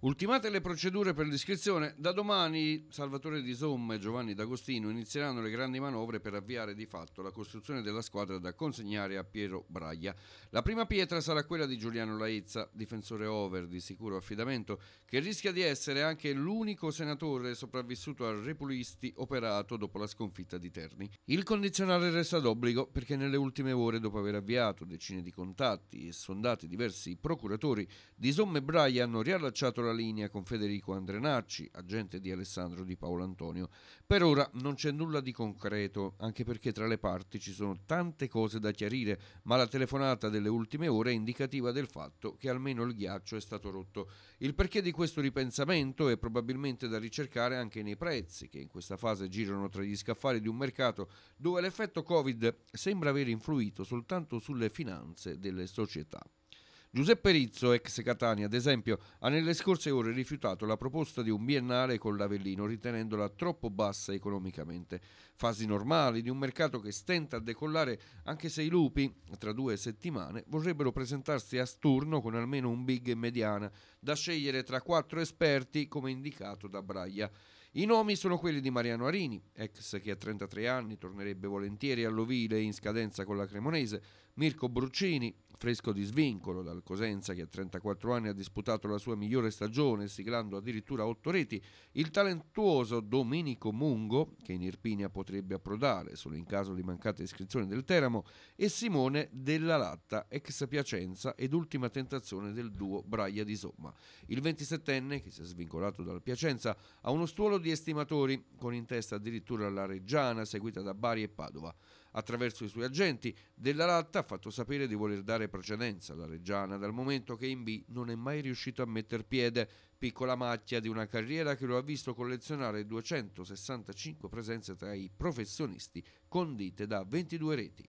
Ultimate le procedure per l'iscrizione, da domani Salvatore Di Somma e Giovanni D'Agostino inizieranno le grandi manovre per avviare di fatto la costruzione della squadra da consegnare a Piero Braglia. La prima pietra sarà quella di Giuliano Laezza, difensore over di sicuro affidamento, che rischia di essere anche l'unico senatore sopravvissuto a Repulisti operato dopo la sconfitta di Terni. Il condizionale resta d'obbligo perché nelle ultime ore, dopo aver avviato decine di contatti e sondati diversi procuratori, Di Somma e Braglia hanno riallacciato la la linea con Federico Andrenacci, agente di Alessandro Di Paolo Antonio. Per ora non c'è nulla di concreto, anche perché tra le parti ci sono tante cose da chiarire, ma la telefonata delle ultime ore è indicativa del fatto che almeno il ghiaccio è stato rotto. Il perché di questo ripensamento è probabilmente da ricercare anche nei prezzi, che in questa fase girano tra gli scaffali di un mercato dove l'effetto Covid sembra aver influito soltanto sulle finanze delle società. Giuseppe Rizzo, ex Catania, ad esempio, ha nelle scorse ore rifiutato la proposta di un biennale con l'Avellino, ritenendola troppo bassa economicamente. Fasi normali di un mercato che stenta a decollare, anche se i lupi, tra due settimane, vorrebbero presentarsi a sturno con almeno un big e mediana, da scegliere tra quattro esperti, come indicato da Braglia. I nomi sono quelli di Mariano Arini, ex che a 33 anni tornerebbe volentieri all'Ovile in scadenza con la Cremonese, Mirko Bruccini, fresco di svincolo dal Cosenza che a 34 anni ha disputato la sua migliore stagione siglando addirittura 8 reti, il talentuoso Domenico Mungo che in Irpinia potrebbe approdare solo in caso di mancata iscrizione del Teramo e Simone Della Latta, ex Piacenza ed ultima tentazione del duo Braia di Somma. Il 27enne che si è svincolato dal Piacenza ha uno stuolo di estimatori con in testa addirittura la Reggiana seguita da Bari e Padova. Attraverso i suoi agenti, Della Latta ha fatto sapere di voler dare precedenza alla Reggiana dal momento che in B non è mai riuscito a metter piede, piccola macchia di una carriera che lo ha visto collezionare 265 presenze tra i professionisti condite da 22 reti.